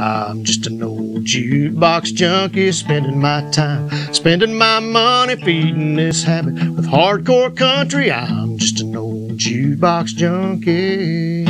I'm just an old jukebox junkie spending my time, spending my money feeding this habit with hardcore country. I'm just an old jukebox junkie.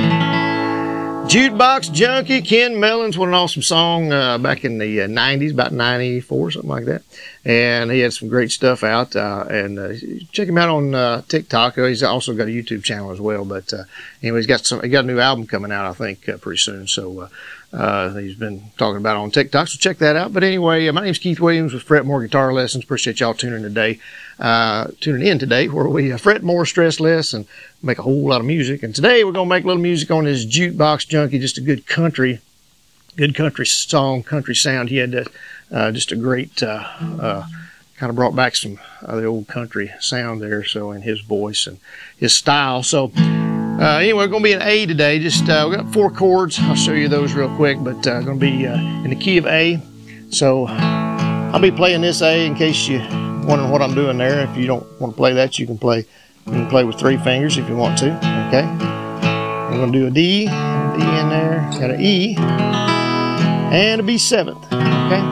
Jukebox Junkie, Ken Mellons, what an awesome song uh, back in the uh, 90s, about 94, something like that. And he had some great stuff out. Uh, and uh, check him out on uh, TikTok. He's also got a YouTube channel as well. But uh, anyway, he's got, some, he got a new album coming out, I think, pretty soon. So he's been talking about on TikTok. So check that out. But anyway, my name's Keith Williams with Fretmore Guitar Lessons. Appreciate y'all tuning today, tuning in today, where we fret more, stress less, and make a whole lot of music. And today we're going to make a little music on his Jukebox Junkie, just a good country, good country song, country sound. He had uh, just a great, uh, uh, kind of brought back some of the old country sound there. So in his voice and his style. So uh, anyway, we're going to be in A today. Just uh, we got four chords. I'll show you those real quick, but uh, going to be in the key of A. So I'll be playing this A in case you wondering what I'm doing there. If you don't want to play that, you can play you can play with three fingers if you want to, okay? I'm gonna do a D, D in there, got an E, and a B seventh, okay?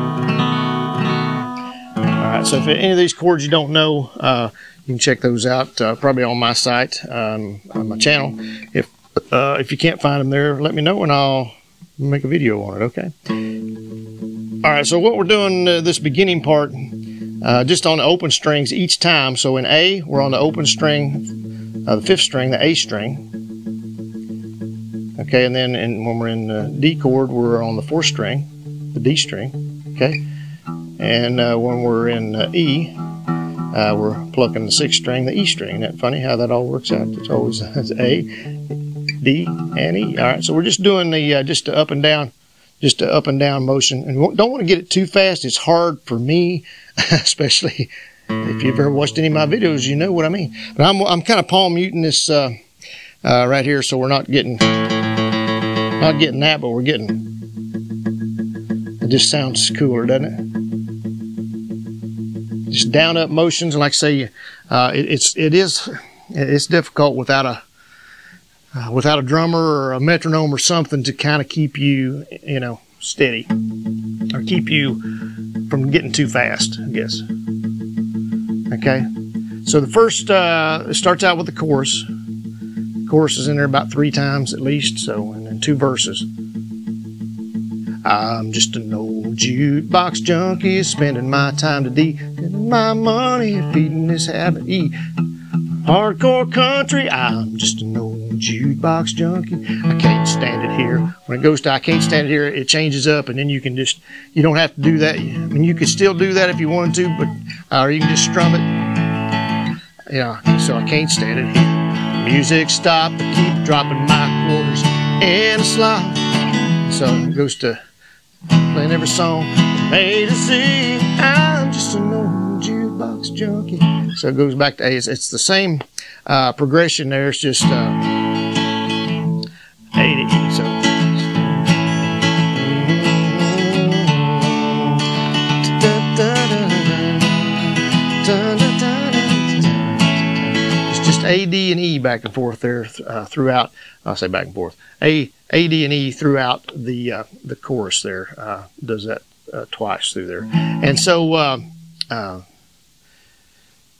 All right, so if any of these chords you don't know, uh, you can check those out uh, probably on my site, um, on my channel. If uh, if you can't find them there, let me know and I'll make a video on it, okay? All right, so what we're doing uh, this beginning part uh, just on the open strings each time. So in A, we're on the open string, uh, the fifth string, the A string. Okay, and then when we're in the D chord, we're on the fourth string, the D string. Okay, and uh, when we're in uh, E, uh, we're plucking the sixth string, the E string. Isn't that funny how that all works out? It's always it's A, D, and E. All right, so we're just doing the uh, just the up and down just up and down motion. And don't want to get it too fast. It's hard for me, especially if you've ever watched any of my videos, you know what I mean. But I'm, I'm kind of palm muting this uh, uh, right here, so we're not getting not getting that, but we're getting. It just sounds cooler, doesn't it? Just down up motions, like say, uh, it, it's it is it's difficult without a uh, without a drummer or a metronome or something to kind of keep you, you know, steady or keep you from getting too fast, I guess. Okay. So the first uh, starts out with the chorus. The chorus is in there about three times at least. So, two verses. I'm just an old jukebox junkie spending my time to D, my money feeding this habit E. Hardcore country, I'm just an old jukebox junkie. I can't stand it here. When it goes to I can't stand it here, it changes up, and then you can just, you don't have to do that. I mean, you could still do that if you wanted to, but, or you can just strum it. Yeah, so I can't stand it here. Music stop, keep dropping my quarters in a slot. So it goes to playing every song A to Z. I'm just an old jukebox junkie. So it goes back to A. It's, it's the same uh, progression there. It's just uh, back and forth there uh, throughout. I'll say back and forth. A, A, D, and E throughout the uh, the chorus there. Uh, does that uh, twice through there, and so uh,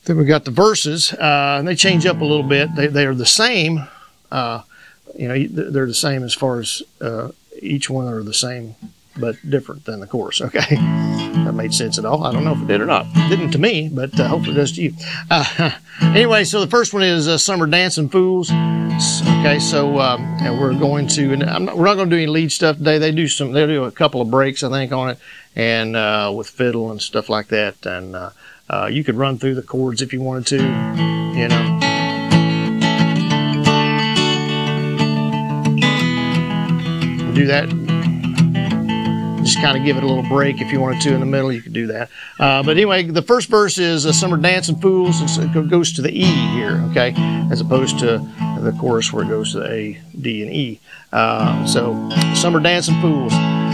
then we got the verses, and they change up a little bit. They, they are the same. You know, they're the same as far as each one are the same, but different than the chorus. Okay, that made sense at all. I don't know if it did or not. Didn't to me, but uh, hopefully it does to you. Uh, anyway, so the first one is uh, "Summer Dancing Fools." Okay, so um, and we're going to, and not, we're not going to do any lead stuff today. They do some, they'll do a couple of breaks, I think, on it, and with fiddle and stuff like that, and uh, you could run through the chords if you wanted to, you know. Do that. Just kind of give it a little break if you wanted to in the middle. You could do that. Uh, but anyway, the first verse is uh, "Summer Dancing Fools." It goes to the E here, okay, as opposed to the chorus where it goes to the A, D, and E. Uh, so, "Summer Dancing Fools."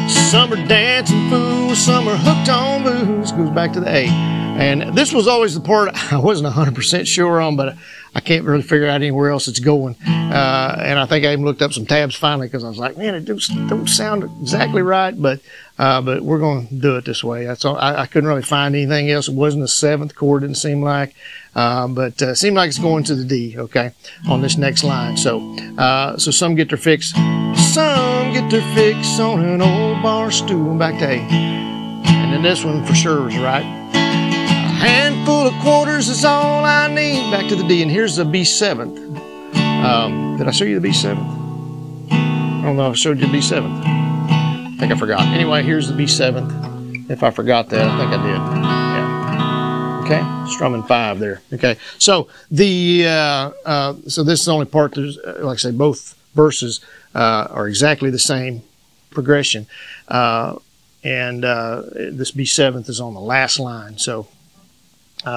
Summer dancing fools, summer hooked on booze goes back to the A. And this was always the part I wasn't 100% sure on, but I can't really figure out anywhere else it's going. Uh, and I think I even looked up some tabs finally because I was like, man, it don't, don't sound exactly right, but uh, but we're going to do it this way. That's all. I, I, couldn't really find anything else. It wasn't a seventh chord, didn't seem like, uh, but uh, seemed like it's going to the D. Okay, on this next line. So uh, so some get their fix, some get their fix on an old bar stool. Back to A, and then this one for sure is right. Handful of quarters is all I need. Back to the D, and here's the B seventh. Um, did I show you the B seventh? I don't know. if I showed you the B seventh. I think I forgot. Anyway, here's the B7th. If I forgot that, I think I did. Yeah. Okay, strumming five there. Okay, so the uh, uh, so this is the only part. There's uh, like I say, both verses uh, are exactly the same progression, uh, and uh, this B7th is on the last line. So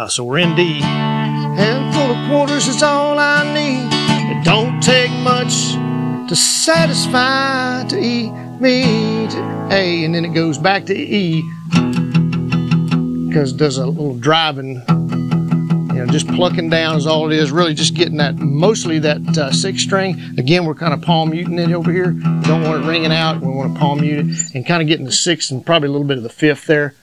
so we're in D. Handful of quarters is all I need. It don't take much to satisfy to E me to A, and then it goes back to E because does a little driving. You know, just plucking down is all it is. Really, just getting that mostly that uh, sixth string. Again, we're kind of palm muting it over here. We don't want it ringing out. We want to palm mute it and kind of getting the sixth and probably a little bit of the fifth there.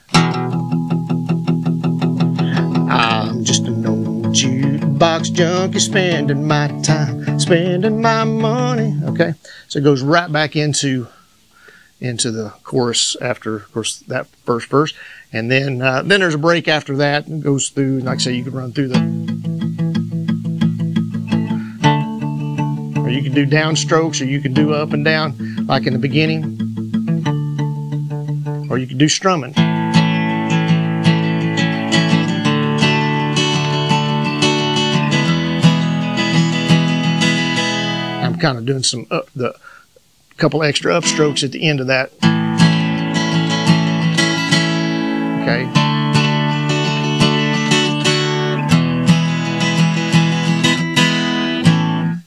Just an old jukebox junkie, spending my time, spending my money. Okay, so it goes right back into into the chorus after, of course, that first verse, and then uh, then there's a break after that. and goes through, like I say, you can run through the, or you can do downstrokes, or you can do up and down, like in the beginning, or you can do strumming. Kind of doing some up the couple extra upstrokes at the end of that. Okay.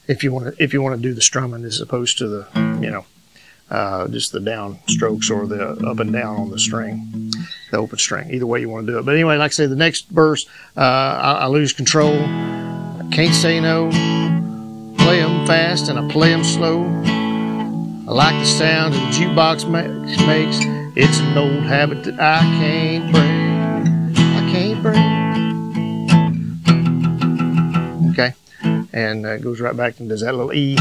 If you want to, if you want to do the strumming as opposed to the, you know, uh, just the down strokes or the up and down on the string, the open string. Either way you want to do it. But anyway, like I say, the next verse, uh, I, I lose control. I can't say no. Play them fast and I play them slow. I like the sound that the jukebox makes. It's an old habit that I can't break. I can't break. Okay, and uh, goes right back and does that little E.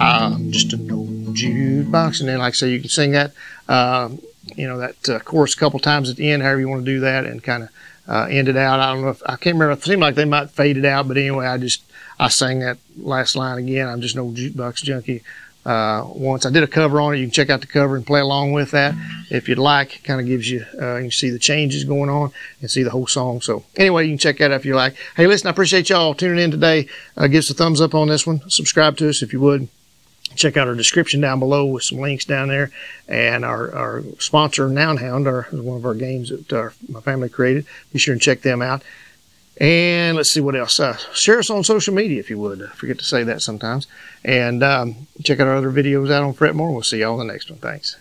I'm just an old jukebox, and then like I say, you can sing that. Um, you know that uh, chorus a couple times at the end, however you want to do that, and kind of uh, end it out. I don't know if I can't remember. It seemed like they might fade it out, but anyway, I just I sang that last line again. I'm just an old jukebox junkie uh, once. I did a cover on it. You can check out the cover and play along with that if you'd like. Kind of gives you, uh, you can see the changes going on and see the whole song. So anyway, you can check that out if you like. Hey, listen, I appreciate y'all tuning in today. Uh, give us a thumbs up on this one. Subscribe to us if you would. Check out our description down below with some links down there. And our, our sponsor, Noun Hound, our, is one of our games that our, my family created. Be sure and check them out. And let's see what else. Uh, share us on social media if you would. I forget to say that sometimes. And um, check out our other videos out on Fretmore. We'll see y'all in the next one. Thanks.